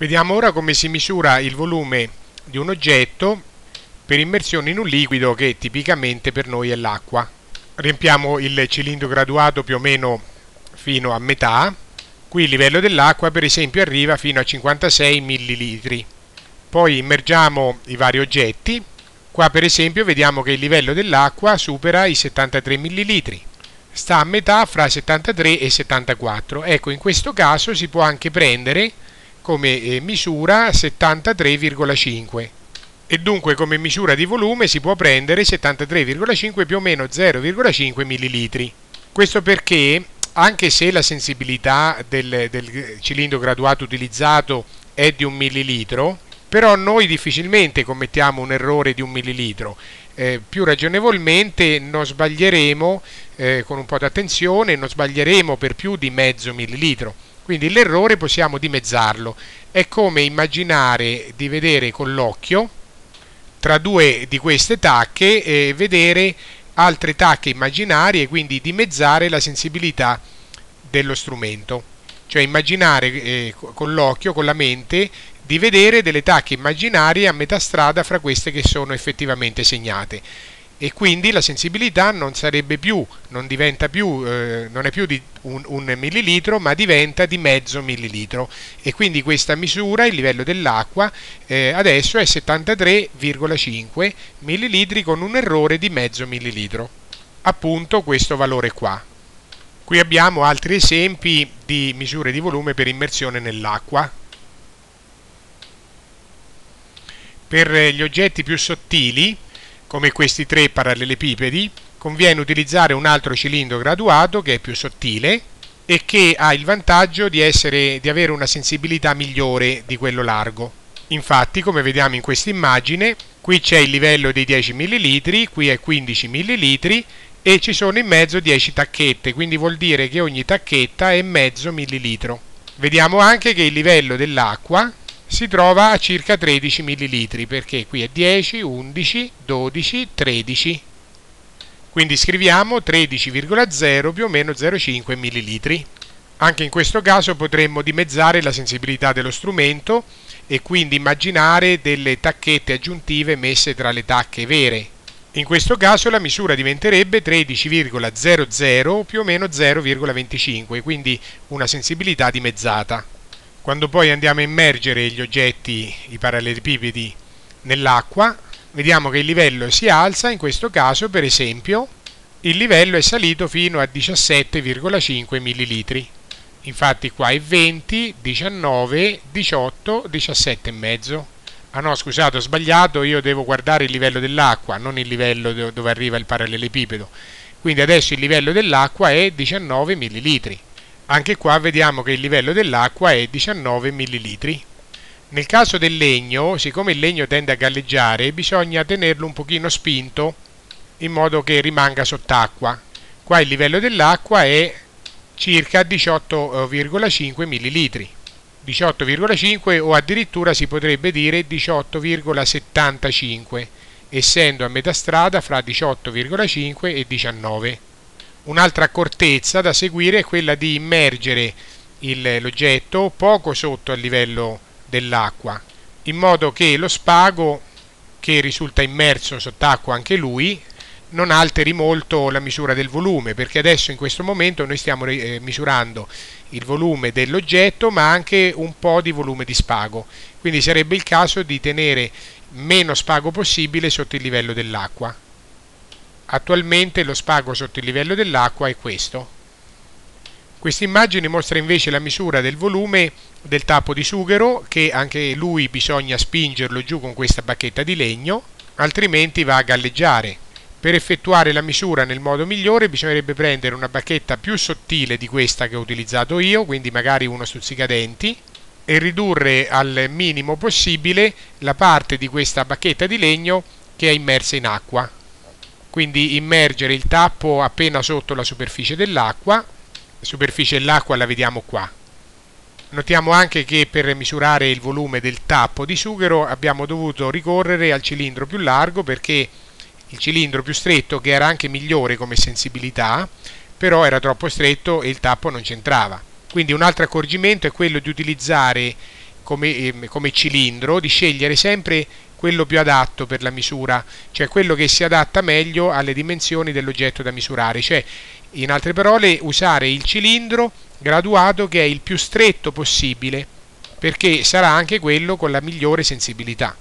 Vediamo ora come si misura il volume di un oggetto per immersione in un liquido che tipicamente per noi è l'acqua. Riempiamo il cilindro graduato più o meno fino a metà. Qui il livello dell'acqua per esempio arriva fino a 56 ml. Poi immergiamo i vari oggetti. Qua per esempio vediamo che il livello dell'acqua supera i 73 ml. Sta a metà fra 73 e 74. Ecco, in questo caso si può anche prendere come eh, misura 73,5 e dunque come misura di volume si può prendere 73,5 più o meno 0,5 ml. Questo perché anche se la sensibilità del, del, cilindro graduato utilizzato è di un millilitro, però noi difficilmente commettiamo un errore di un millilitro. Eh, più ragionevolmente non sbaglieremo eh, con un po' di attenzione, non sbaglieremo per più di mezzo millilitro. Quindi l'errore possiamo dimezzarlo. È come immaginare di vedere con l'occhio tra due di queste tacche e vedere altre tacche immaginarie quindi dimezzare la sensibilità dello strumento. Cioè immaginare eh, con l'occhio, con la mente, di vedere delle tacche immaginarie a metà strada fra queste che sono effettivamente segnate e quindi la sensibilità non sarebbe più, non più, eh, non è più di un, un, millilitro, ma diventa di mezzo millilitro e quindi questa misura, il livello dell'acqua, eh, adesso è 73,5 millilitri con un errore di mezzo millilitro, appunto questo valore qua. Qui abbiamo altri esempi di misure di volume per immersione nell'acqua. Per gli oggetti più sottili, come questi tre parallelepipedi, conviene utilizzare un altro cilindro graduato che è più sottile e che ha il vantaggio di, essere, di avere una sensibilità migliore di quello largo. Infatti, come vediamo in questa immagine, qui c'è il livello dei 10 ml, qui è 15 ml e ci sono in mezzo 10 tacchette, quindi vuol dire che ogni tacchetta è mezzo millilitro. Vediamo anche che il livello dell'acqua si trova a circa 13 ml perché qui è 10, 11, 12, 13 quindi scriviamo 13,0 più o meno 0,5 ml anche in questo caso potremmo dimezzare la sensibilità dello strumento e quindi immaginare delle tacchette aggiuntive messe tra le tacche vere. In questo caso la misura diventerebbe 13,00 più o meno 0,25 quindi una sensibilità dimezzata quando poi andiamo a immergere gli oggetti, i parallelepipedi, nell'acqua, vediamo che il livello si alza, in questo caso per esempio il livello è salito fino a 17,5 ml. Infatti qua è 20, 19, 18, 17,5. Ah no, scusate, ho sbagliato, io devo guardare il livello dell'acqua, non il livello dove arriva il parallelepipedo. Quindi adesso il livello dell'acqua è 19 ml. Anche qua vediamo che il livello dell'acqua è 19 ml. Nel caso del legno, siccome il legno tende a galleggiare, bisogna tenerlo un pochino spinto in modo che rimanga sott'acqua. Qua il livello dell'acqua è circa 18,5 ml. 18,5 o addirittura si potrebbe dire 18,75, essendo a metà strada fra 18,5 e 19. Un'altra accortezza da seguire è quella di immergere l'oggetto poco sotto il livello dell'acqua, in modo che lo spago, che risulta immerso sott'acqua anche lui, non alteri molto la misura del volume, perché adesso in questo momento noi stiamo eh, misurando il volume dell'oggetto, ma anche un po' di volume di spago. Quindi sarebbe il caso di tenere meno spago possibile sotto il livello dell'acqua. Attualmente lo spago sotto il livello dell'acqua è questo. Questa immagine mostra invece la misura del volume del tappo di sughero che anche lui bisogna spingerlo giù con questa bacchetta di legno altrimenti va a galleggiare. Per effettuare la misura nel modo migliore bisognerebbe prendere una bacchetta più sottile di questa che ho utilizzato io, quindi magari uno stuzzicadenti, e ridurre al minimo possibile la parte di questa bacchetta di legno che è immersa in acqua quindi immergere il tappo appena sotto la superficie dell'acqua. La superficie dell'acqua la vediamo qua. Notiamo anche che per misurare il volume del tappo di sughero abbiamo dovuto ricorrere al cilindro più largo perché il cilindro più stretto che era anche migliore come sensibilità però era troppo stretto e il tappo non c'entrava. Quindi un altro accorgimento è quello di utilizzare come, ehm, come cilindro di scegliere sempre quello più adatto per la misura, cioè quello che si adatta meglio alle dimensioni dell'oggetto da misurare, cioè in altre parole usare il cilindro graduato che è il più stretto possibile perché sarà anche quello con la migliore sensibilità.